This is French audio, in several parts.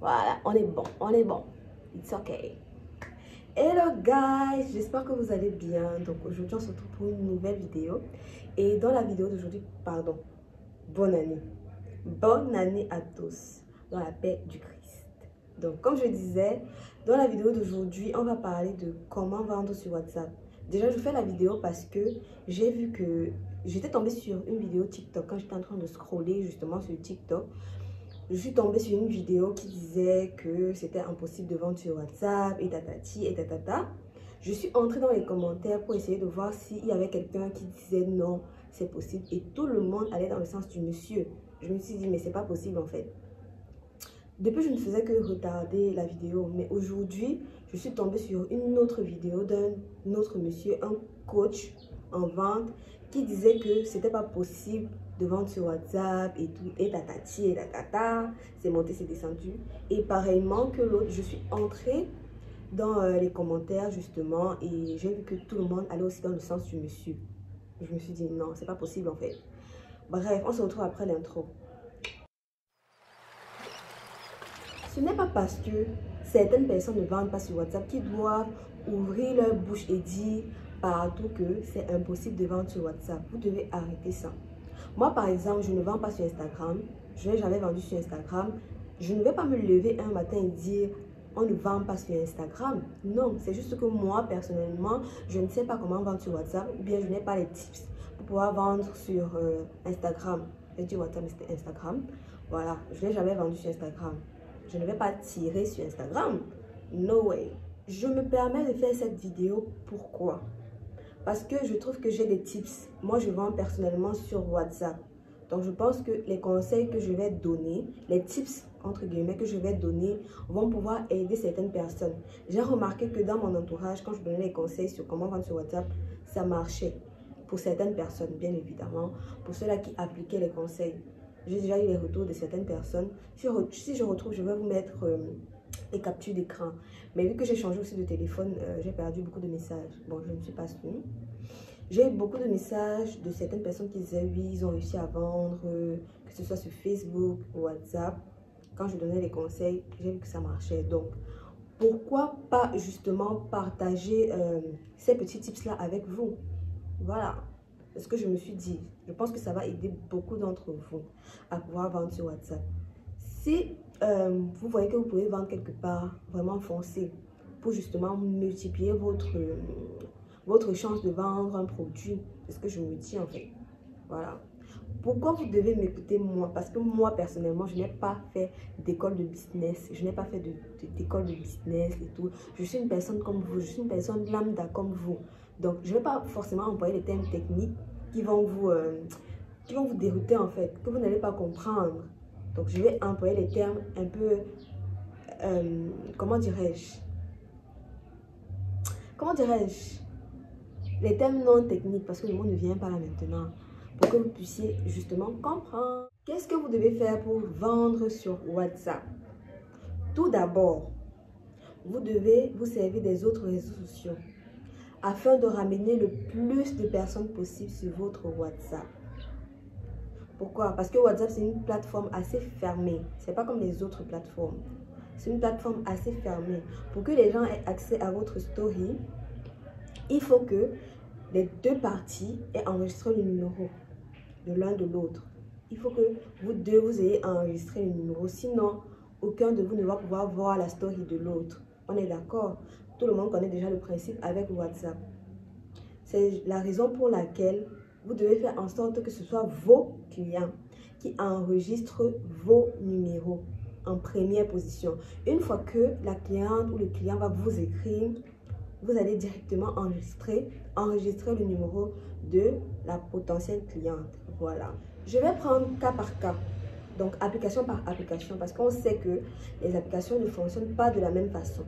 Voilà, on est bon, on est bon. It's okay. Hello guys, j'espère que vous allez bien. Donc aujourd'hui on se retrouve pour une nouvelle vidéo. Et dans la vidéo d'aujourd'hui, pardon, bonne année. Bonne année à tous dans la paix du Christ. Donc comme je disais, dans la vidéo d'aujourd'hui, on va parler de comment vendre sur WhatsApp. Déjà, je fais la vidéo parce que j'ai vu que j'étais tombée sur une vidéo TikTok quand j'étais en train de scroller justement sur TikTok je suis tombée sur une vidéo qui disait que c'était impossible de vendre sur WhatsApp et tatati et tatata. Je suis entrée dans les commentaires pour essayer de voir s'il y avait quelqu'un qui disait non, c'est possible. Et tout le monde allait dans le sens du monsieur. Je me suis dit, mais c'est pas possible en fait. Depuis, je ne faisais que retarder la vidéo. Mais aujourd'hui, je suis tombée sur une autre vidéo d'un autre monsieur, un coach en vente, qui disait que c'était pas possible de vendre sur WhatsApp et tout, et tatati et tatata, c'est monté, c'est descendu. Et pareillement que l'autre, je suis entrée dans euh, les commentaires justement et j'ai vu que tout le monde allait aussi dans le sens du monsieur. Je me suis dit non, c'est pas possible en fait. Bref, on se retrouve après l'intro. Ce n'est pas parce que certaines personnes ne vendent pas sur WhatsApp qu'ils doivent ouvrir leur bouche et dire partout que c'est impossible de vendre sur WhatsApp. Vous devez arrêter ça. Moi, par exemple, je ne vends pas sur Instagram. Je n'ai jamais vendu sur Instagram. Je ne vais pas me lever un matin et dire on ne vend pas sur Instagram. Non, c'est juste que moi, personnellement, je ne sais pas comment vendre sur WhatsApp ou bien je n'ai pas les tips pour pouvoir vendre sur euh, Instagram. J'ai dit WhatsApp, mais Instagram. Voilà, je n'ai jamais vendu sur Instagram. Je ne vais pas tirer sur Instagram. No way. Je me permets de faire cette vidéo. Pourquoi? Parce que je trouve que j'ai des tips. Moi, je vends personnellement sur WhatsApp. Donc, je pense que les conseils que je vais donner, les tips, entre guillemets, que je vais donner, vont pouvoir aider certaines personnes. J'ai remarqué que dans mon entourage, quand je donnais les conseils sur comment vendre sur WhatsApp, ça marchait. Pour certaines personnes, bien évidemment. Pour ceux-là qui appliquaient les conseils. J'ai déjà eu les retours de certaines personnes. Si je retrouve, je vais vous mettre... Euh, et capture d'écran. Mais vu que j'ai changé aussi de téléphone, euh, j'ai perdu beaucoup de messages. Bon, je ne suis pas sûre. J'ai eu beaucoup de messages de certaines personnes qui disaient oui, ils ont réussi à vendre, euh, que ce soit sur Facebook WhatsApp. Quand je donnais les conseils, j'ai vu que ça marchait. Donc, pourquoi pas justement partager euh, ces petits tips-là avec vous? Voilà, ce que je me suis dit. Je pense que ça va aider beaucoup d'entre vous à pouvoir vendre sur WhatsApp. Si euh, vous voyez que vous pouvez vendre quelque part, vraiment foncez pour justement multiplier votre, votre chance de vendre un produit. C'est ce que je me dis en fait. Voilà. Pourquoi vous devez m'écouter moi? Parce que moi, personnellement, je n'ai pas fait d'école de business. Je n'ai pas fait d'école de, de, business et tout. Je suis une personne comme vous. Je suis une personne lambda comme vous. Donc, je ne vais pas forcément employer des thèmes techniques qui vont vous, euh, qui vont vous dérouter en fait, que vous n'allez pas comprendre. Donc, je vais employer les termes un peu, euh, comment dirais-je? Comment dirais-je? Les termes non techniques, parce que le mot ne vient pas là maintenant, pour que vous puissiez justement comprendre. Qu'est-ce que vous devez faire pour vendre sur WhatsApp? Tout d'abord, vous devez vous servir des autres réseaux sociaux afin de ramener le plus de personnes possible sur votre WhatsApp. Pourquoi? Parce que WhatsApp, c'est une plateforme assez fermée. C'est pas comme les autres plateformes. C'est une plateforme assez fermée. Pour que les gens aient accès à votre story, il faut que les deux parties aient enregistré le numéro de l'un de l'autre. Il faut que vous deux, vous ayez enregistré le numéro. Sinon, aucun de vous ne va pouvoir voir la story de l'autre. On est d'accord? Tout le monde connaît déjà le principe avec WhatsApp. C'est la raison pour laquelle vous devez faire en sorte que ce soit vos clients qui enregistrent vos numéros en première position. Une fois que la cliente ou le client va vous écrire, vous allez directement enregistrer, enregistrer le numéro de la potentielle cliente. Voilà. Je vais prendre cas par cas. Donc, application par application, parce qu'on sait que les applications ne fonctionnent pas de la même façon.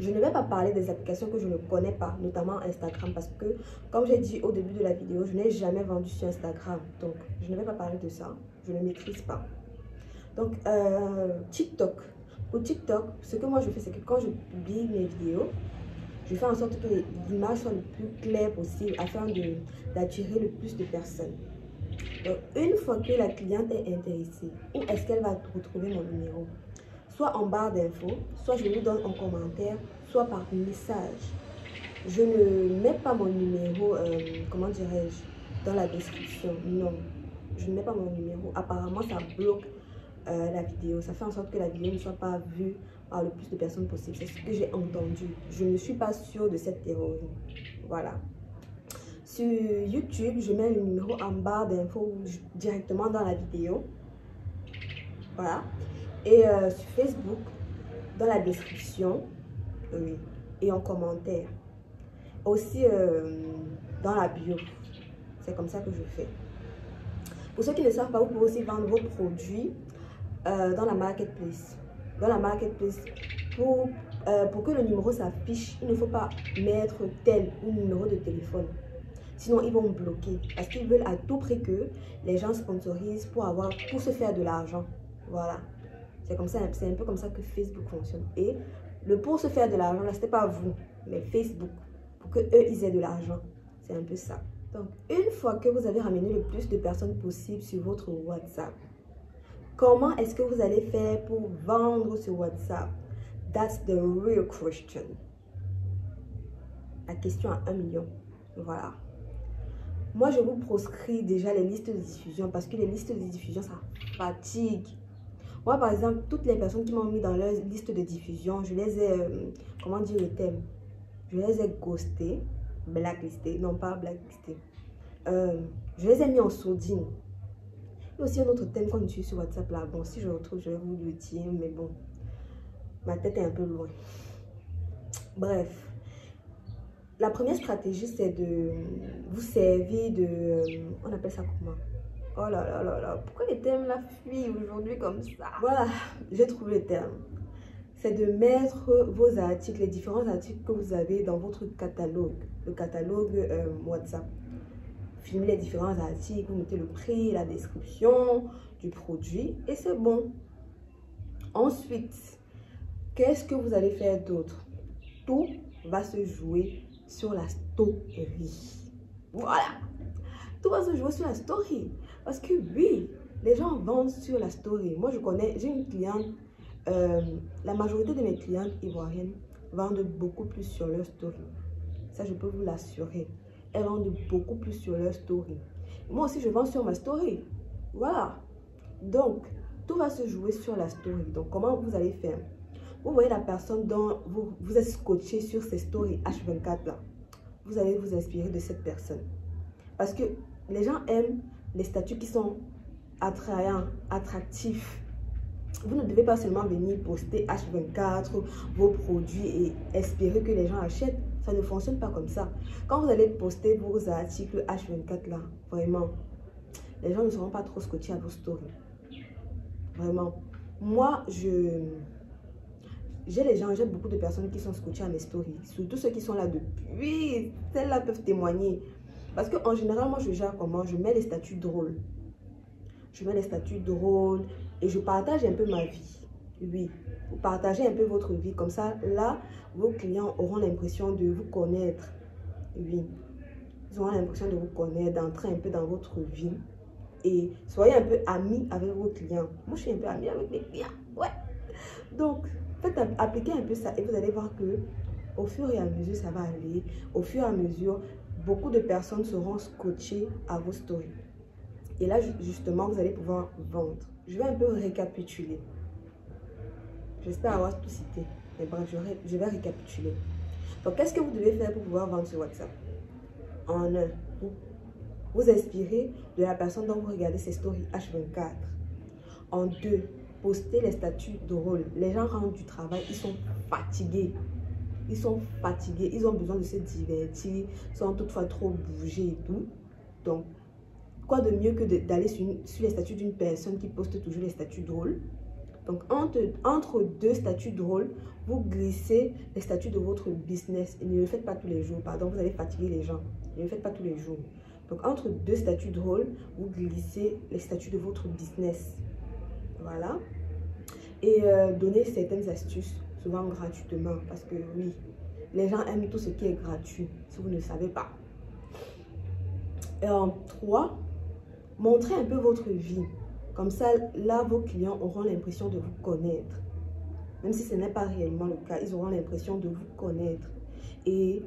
Je ne vais pas parler des applications que je ne connais pas, notamment Instagram, parce que, comme j'ai dit au début de la vidéo, je n'ai jamais vendu sur Instagram. Donc, je ne vais pas parler de ça. Je ne maîtrise pas. Donc, euh, TikTok. Pour TikTok, ce que moi je fais, c'est que quand je publie mes vidéos, je fais en sorte que l'image soit le plus claire possible afin d'attirer le plus de personnes. Donc, une fois que la cliente est intéressée, où est-ce qu'elle va retrouver mon numéro? Soit en barre d'infos, soit je vous donne en commentaire, soit par message. Je ne mets pas mon numéro, euh, comment dirais-je, dans la description. Non, je ne mets pas mon numéro. Apparemment, ça bloque euh, la vidéo. Ça fait en sorte que la vidéo ne soit pas vue par le plus de personnes possible. C'est ce que j'ai entendu. Je ne suis pas sûre de cette théorie. Voilà. Sur YouTube, je mets le numéro en barre d'infos directement dans la vidéo. Voilà. Et euh, sur Facebook, dans la description, oui, et en commentaire. Aussi euh, dans la bio. C'est comme ça que je fais. Pour ceux qui ne savent pas, vous pouvez aussi vendre vos produits euh, dans la marketplace. Dans la marketplace, pour, pour que le numéro s'affiche, il ne faut pas mettre tel ou numéro de téléphone. Sinon, ils vont bloquer parce qu'ils veulent à tout prix que les gens sponsorisent pour, avoir, pour se faire de l'argent. Voilà. C'est comme ça, c'est un peu comme ça que Facebook fonctionne. Et le pour se faire de l'argent, là, c'était pas vous, mais Facebook. Pour que eux, ils aient de l'argent. C'est un peu ça. Donc, une fois que vous avez ramené le plus de personnes possible sur votre WhatsApp, comment est-ce que vous allez faire pour vendre sur WhatsApp? That's the real question. La question à un million. Voilà. Moi, je vous proscris déjà les listes de diffusion parce que les listes de diffusion, ça fatigue. Moi, par exemple, toutes les personnes qui m'ont mis dans leur liste de diffusion, je les ai, euh, comment dire le thème Je les ai ghostés, blacklistés, non pas blacklistés. Euh, je les ai mis en sourdine. Il y a aussi un autre thème qu'on utilise sur WhatsApp là. Bon, si je retrouve, je vais vous le dire, mais bon, ma tête est un peu loin. Bref. La première stratégie, c'est de vous servir de... Euh, on appelle ça comment? Oh là là là là, pourquoi les thèmes la fuient aujourd'hui comme ça? Voilà, j'ai trouvé le terme. C'est de mettre vos articles, les différents articles que vous avez dans votre catalogue, le catalogue euh, WhatsApp. Filmez les différents articles, vous mettez le prix, la description du produit et c'est bon. Ensuite, qu'est-ce que vous allez faire d'autre? Tout va se jouer sur la story. Voilà. Tout va se jouer sur la story. Parce que oui, les gens vendent sur la story. Moi, je connais, j'ai une cliente, euh, la majorité de mes clientes ivoiriennes vendent beaucoup plus sur leur story. Ça, je peux vous l'assurer. Elles vendent beaucoup plus sur leur story. Moi aussi, je vends sur ma story. Voilà. Donc, tout va se jouer sur la story. Donc, comment vous allez faire? Vous voyez la personne dont vous, vous êtes scotché sur ces stories H24 là. Vous allez vous inspirer de cette personne. Parce que les gens aiment les statuts qui sont attrayants, attractifs. Vous ne devez pas seulement venir poster H24, vos produits et espérer que les gens achètent. Ça ne fonctionne pas comme ça. Quand vous allez poster vos articles H24 là, vraiment, les gens ne seront pas trop scotchés à vos stories. Vraiment. Moi, je... J'ai les gens, j'ai beaucoup de personnes qui sont scotchées à mes stories. Surtout ceux qui sont là depuis. Celles-là peuvent témoigner. Parce qu'en général, moi, je gère comment? Je mets les statuts drôles. Je mets les statuts drôles et je partage un peu ma vie. Oui, vous partagez un peu votre vie. Comme ça, là, vos clients auront l'impression de vous connaître. Oui, ils auront l'impression de vous connaître, d'entrer un peu dans votre vie. Et soyez un peu amis avec vos clients. Moi, je suis un peu amie avec mes clients. Ouais. Donc, faites appliquer un peu ça et vous allez voir que au fur et à mesure, ça va aller. Au fur et à mesure, beaucoup de personnes seront scotchées à vos stories. Et là, justement, vous allez pouvoir vendre. Je vais un peu récapituler. J'espère avoir tout cité. Mais bref, je, vais récapituler. Donc, qu'est-ce que vous devez faire pour pouvoir vendre sur WhatsApp? En un, vous, vous inspirez de la personne dont vous regardez ses stories H24. En deux, postez les statuts de rôle. Les gens rentrent du travail, ils sont fatigués. Ils sont fatigués, ils ont besoin de se divertir, sans toutefois trop bouger et tout. Donc, quoi de mieux que d'aller sur, les statuts d'une personne qui poste toujours les statuts drôles? Donc, entre, deux statuts drôles, vous glissez les statuts de votre business. Et ne le faites pas tous les jours. Pardon, vous allez fatiguer les gens. Ne le faites pas tous les jours. Donc, entre deux statuts drôles, vous glissez les statuts de votre business. Voilà. Et euh, donnez certaines astuces gratuitement. Parce que oui, les gens aiment tout ce qui est gratuit, si vous ne savez pas. Et en trois, montrez un peu votre vie. Comme ça, là, vos clients auront l'impression de vous connaître. même si ce n'est pas réellement le cas, ils auront l'impression de vous connaître. Et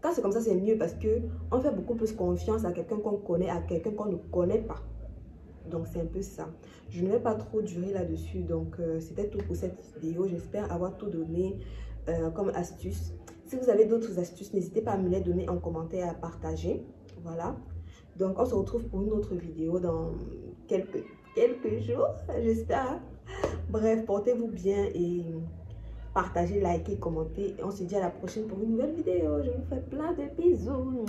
quand c'est comme ça, c'est mieux parce que on fait beaucoup plus confiance à quelqu'un qu'on connaît, à quelqu'un qu'on ne connaît pas. Donc, c'est un peu ça. Je ne vais pas trop durer là-dessus. Donc, euh, c'était tout pour cette vidéo. J'espère avoir tout donné euh, comme astuce. Si vous avez d'autres astuces, n'hésitez pas à me les donner en commentaire, à partager. Voilà. Donc, on se retrouve pour une autre vidéo dans quelques, quelques jours, j'espère. Bref, portez-vous bien et partagez, likez, commentez. Et on se dit à la prochaine pour une nouvelle vidéo. Je vous fais plein de bisous.